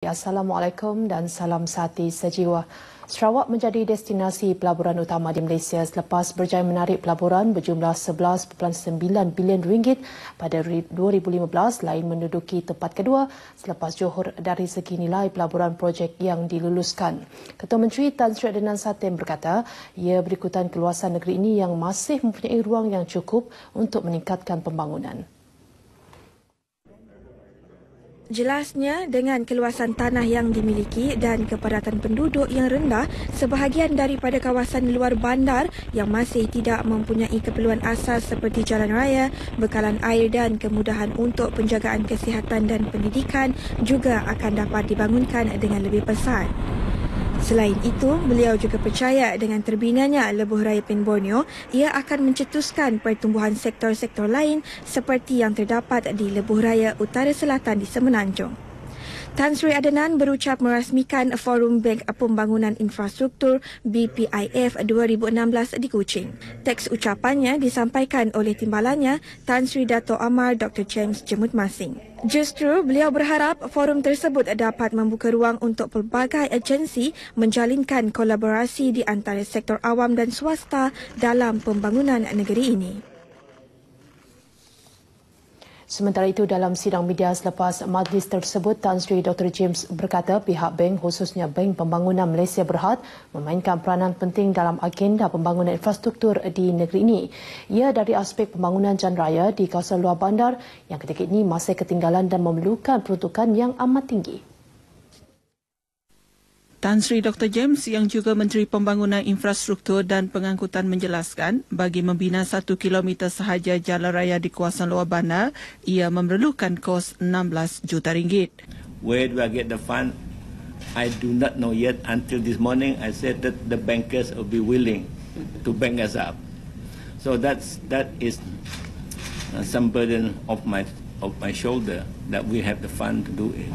Assalamualaikum dan salam sati sejiwa. Sarawak menjadi destinasi pelaburan utama di Malaysia selepas berjaya menarik pelaburan berjumlah 11.9 bilion ringgit pada 2015 lain menduduki tempat kedua selepas Johor dari segi nilai pelaburan projek yang diluluskan. Ketua Menteri Tan Sri Adenan Satem berkata ia berikutan keluasan negeri ini yang masih mempunyai ruang yang cukup untuk meningkatkan pembangunan. Jelasnya, dengan keluasan tanah yang dimiliki dan kepadatan penduduk yang rendah, sebahagian daripada kawasan luar bandar yang masih tidak mempunyai keperluan asas seperti jalan raya, bekalan air dan kemudahan untuk penjagaan kesihatan dan pendidikan juga akan dapat dibangunkan dengan lebih pesat. Selain itu, beliau juga percaya dengan terbinanya Lebuh Raya Pen Borneo, ia akan mencetuskan pertumbuhan sektor-sektor lain seperti yang terdapat di Lebuh Raya Utara Selatan di Semenanjung. Tan Sri Adenan berucap merasmikan Forum Bank Pembangunan Infrastruktur BPIF 2016 di Kuching. Teks ucapannya disampaikan oleh timbalannya Tan Sri Dato Amar Dr. James Jemut Masing. Justru beliau berharap forum tersebut dapat membuka ruang untuk pelbagai agensi menjalinkan kolaborasi di antara sektor awam dan swasta dalam pembangunan negeri ini. Sementara itu dalam sidang media selepas majlis tersebut Tan Sri Dr James berkata pihak bank khususnya Bank Pembangunan Malaysia Berhad memainkan peranan penting dalam agenda pembangunan infrastruktur di negeri ini. Ia dari aspek pembangunan jalan raya di kawasan luar bandar yang ketika ini masih ketinggalan dan memerlukan peruntukan yang amat tinggi. Tan Sri Dr. James yang juga Menteri Pembangunan Infrastruktur dan Pengangkutan menjelaskan bagi membina satu kilometer sahaja jalan raya di kawasan luar bandar, ia memerlukan kos 16 juta ringgit. Where do I get the fund? I do not know yet. Until this morning, I said that the bankers will be willing to bank us up. So that's that is uh, some burden of my of my shoulder that we have the fund to do it.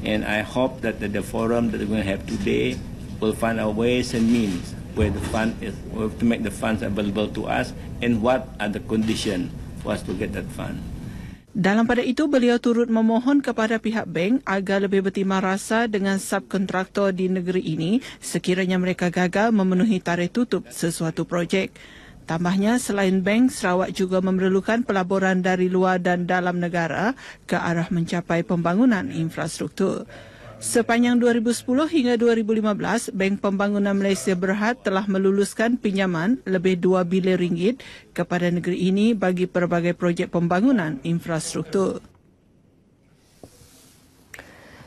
And I hope that the, the forum that we're going to have today will find our ways and means where the fund is, to make the funds available to us and what are the conditions for us to get that fund. Dalam pada itu, beliau turut memohon kepada pihak bank agar lebih bertimah rasa dengan subkontraktor di negeri ini sekiranya mereka gagal memenuhi tarikh tutup sesuatu projek. Tambahnya, selain bank, Sarawak juga memerlukan pelaburan dari luar dan dalam negara ke arah mencapai pembangunan infrastruktur. Sepanjang 2010 hingga 2015, Bank Pembangunan Malaysia Berhad telah meluluskan pinjaman lebih 2 bilion ringgit kepada negeri ini bagi pelbagai projek pembangunan infrastruktur.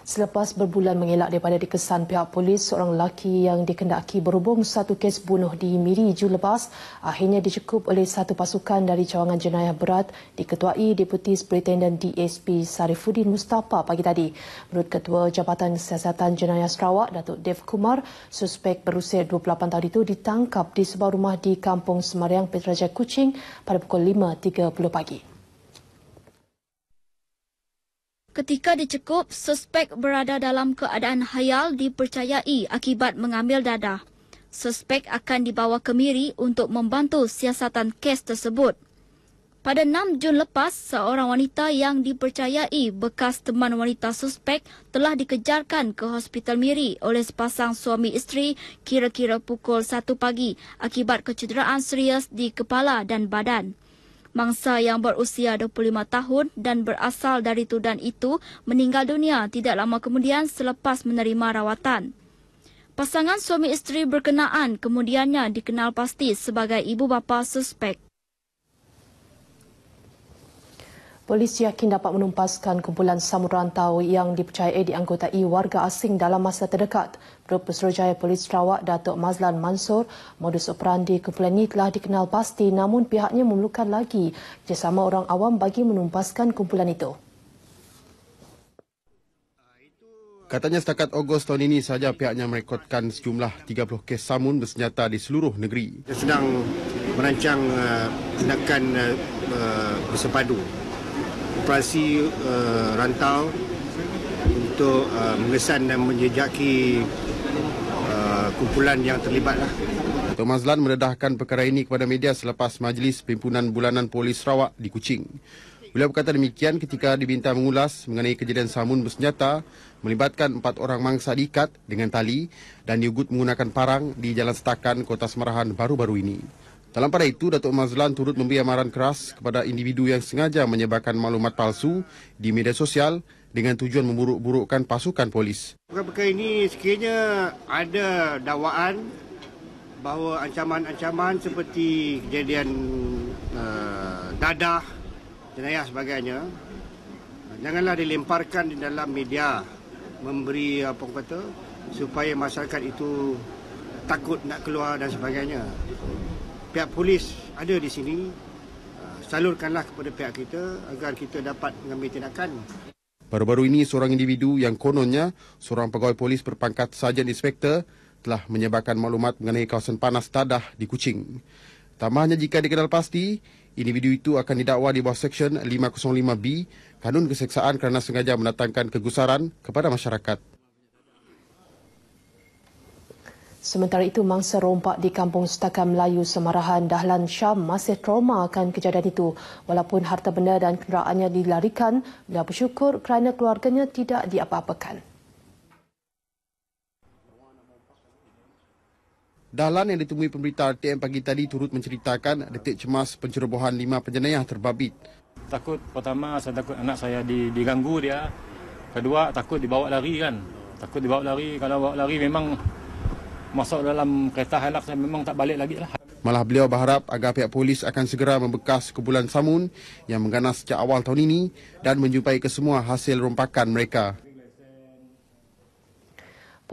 Selepas berbulan mengelak daripada dikesan pihak polis, seorang lelaki yang dikendaki berhubung satu kes bunuh di Miri Jun lepas akhirnya dicekup oleh satu pasukan dari cawangan jenayah berat diketuai Deputi Superintendent DSP Sarifuddin Mustafa pagi tadi. Menurut Ketua Jabatan Siasatan Jenayah Sarawak, Datuk Dev Kumar, suspek berusia 28 tahun itu ditangkap di sebuah rumah di Kampung Semariang Petraja Kuching pada pukul 5.30 pagi. Ketika dicekup, suspek berada dalam keadaan hayal dipercayai akibat mengambil dadah. Suspek akan dibawa ke Miri untuk membantu siasatan kes tersebut. Pada 6 Jun lepas, seorang wanita yang dipercayai bekas teman wanita suspek telah dikejarkan ke Hospital Miri oleh sepasang suami isteri kira-kira pukul 1 pagi akibat kecederaan serius di kepala dan badan. Mangsa yang berusia 25 tahun dan berasal dari Tudan itu meninggal dunia tidak lama kemudian selepas menerima rawatan. Pasangan suami isteri berkenaan kemudiannya dikenal pasti sebagai ibu bapa suspek. Polis yakin dapat menumpaskan kumpulan samur rantau yang dipercayai dianggotai warga asing dalam masa terdekat. Menurut Pesuruhjaya Polis Sarawak, Datuk Mazlan Mansur, modus operandi kumpulan ini telah dikenal pasti namun pihaknya memerlukan lagi kerjasama orang awam bagi menumpaskan kumpulan itu. Katanya setakat Ogos tahun ini sahaja pihaknya merekodkan sejumlah 30 kes samun bersenjata di seluruh negeri. Sedang merancang uh, tindakan uh, uh, bersepadu operasi uh, rantau untuk uh, mengesan dan menjejaki uh, kumpulan yang terlibat. Lah. Dato' Mazlan mendedahkan perkara ini kepada media selepas majlis pimpinan bulanan polis Sarawak di Kuching. Beliau berkata demikian ketika diminta mengulas mengenai kejadian samun bersenjata melibatkan empat orang mangsa diikat dengan tali dan diugut menggunakan parang di Jalan Setakan, Kota Semarahan baru-baru ini. Dalam pada itu, Datuk Mazlan turut memberi amaran keras kepada individu yang sengaja menyebarkan maklumat palsu di media sosial dengan tujuan memburuk-burukkan pasukan polis. Perkara ini sekiranya ada dakwaan bahawa ancaman-ancaman seperti kejadian uh, dadah jenayah sebagainya janganlah dilemparkan di dalam media memberi apa kata supaya masyarakat itu takut nak keluar dan sebagainya pihak polis ada di sini uh, salurkanlah kepada pihak kita agar kita dapat mengambil tindakan Baru-baru ini seorang individu yang kononnya seorang pegawai polis berpangkat Sarjan Inspektor telah menyebarkan maklumat mengenai kawasan panas Tadah di Kuching. Tambahnya jika dikenal pasti, individu itu akan didakwa di bawah Seksyen 505B Kanun Keseksaan kerana sengaja mendatangkan kegusaran kepada masyarakat. Sementara itu, mangsa rompak di kampung Setakan Melayu Semarahan Dahlan Syam masih trauma akan kejadian itu. Walaupun harta benda dan kenderaannya dilarikan, beliau bersyukur kerana keluarganya tidak diapa-apakan. Dahlan yang ditemui pemberita RTM pagi tadi turut menceritakan detik cemas pencerobohan lima penjenayah terbabit. Takut pertama saya takut anak saya diganggu dia. Kedua takut dibawa lari kan. Takut dibawa lari. Kalau bawa lari memang masuk dalam kereta halak saya memang tak balik lagi lah. Malah beliau berharap agar pihak polis akan segera membekas kumpulan samun yang mengganas sejak awal tahun ini dan menjumpai kesemua hasil rompakan mereka.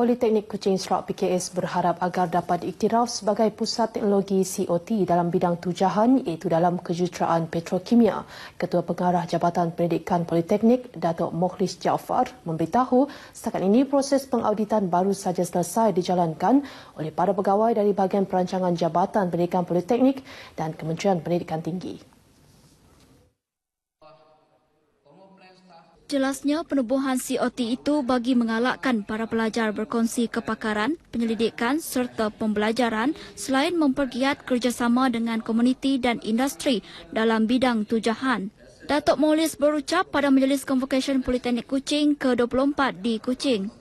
Politeknik Kuching Serak PKS berharap agar dapat diiktiraf sebagai pusat teknologi COT dalam bidang tujahan iaitu dalam kejuruteraan petrokimia. Ketua Pengarah Jabatan Pendidikan Politeknik Datuk Mokhlis Jaafar memberitahu setakat ini proses pengauditan baru saja selesai dijalankan oleh para pegawai dari bahagian perancangan Jabatan Pendidikan Politeknik dan Kementerian Pendidikan Tinggi. Jelasnya penubuhan COT itu bagi mengalakkan para pelajar berkongsi kepakaran, penyelidikan serta pembelajaran selain mempergiat kerjasama dengan komuniti dan industri dalam bidang tujahan. Datuk Molis berucap pada Majlis Convocation Politeknik Kuching ke-24 di Kuching.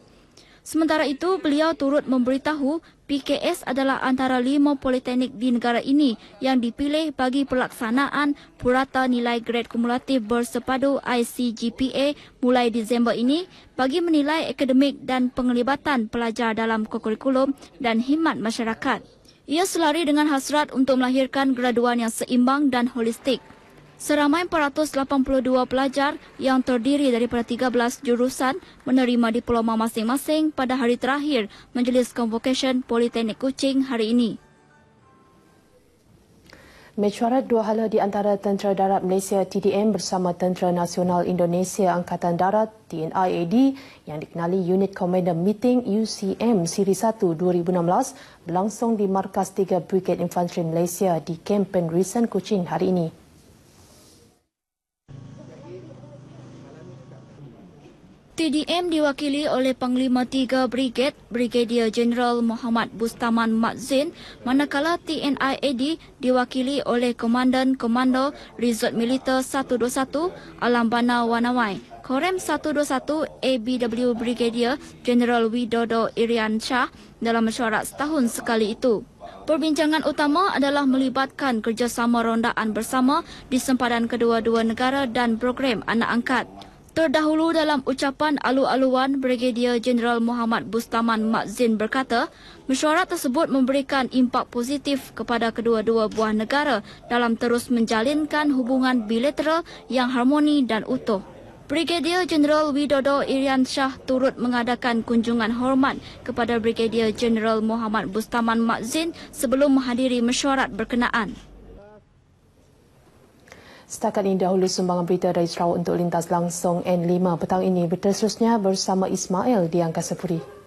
Sementara itu, beliau turut memberitahu PKS adalah antara lima politeknik di negara ini yang dipilih bagi pelaksanaan purata nilai grade kumulatif bersepadu ICGPA mulai Disember ini bagi menilai akademik dan penglibatan pelajar dalam kurikulum dan himat masyarakat. Ia selari dengan hasrat untuk melahirkan graduan yang seimbang dan holistik. Seramai 482 pelajar yang terdiri daripada 13 jurusan menerima diploma masing-masing pada hari terakhir Majlis Convocation Politeknik Kuching hari ini. Mesyuarat dua hala di antara Tentera Darat Malaysia TDM bersama Tentera Nasional Indonesia Angkatan Darat TNI AD yang dikenali Unit Commander Meeting UCM Siri 1 2016 berlangsung di Markas 3 Brigade Infantry Malaysia di Camp Penrisen Kuching hari ini. TDM diwakili oleh Panglima 3 Brigade Brigadier General Muhammad Bustaman Madzin manakala TNI AD diwakili oleh Komandan Komando Resort Militer 121 Alam Bana Wanawai. Korem 121 ABW Brigadier General Widodo Irian Shah dalam mesyuarat setahun sekali itu. Perbincangan utama adalah melibatkan kerjasama rondaan bersama di sempadan kedua-dua negara dan program anak angkat. Terdahulu dalam ucapan alu-aluan Brigadier Jeneral Muhammad Bustaman Makzin berkata, mesyuarat tersebut memberikan impak positif kepada kedua-dua buah negara dalam terus menjalinkan hubungan bilateral yang harmoni dan utuh. Brigadier Jeneral Widodo Irian Shah turut mengadakan kunjungan hormat kepada Brigadier Jeneral Muhammad Bustaman Makzin sebelum menghadiri mesyuarat berkenaan. Setakat ini dahulu sumbangan berita dari Sarawak untuk lintas langsung N5 petang ini. Berterusnya bersama Ismail di Angkasa Puri.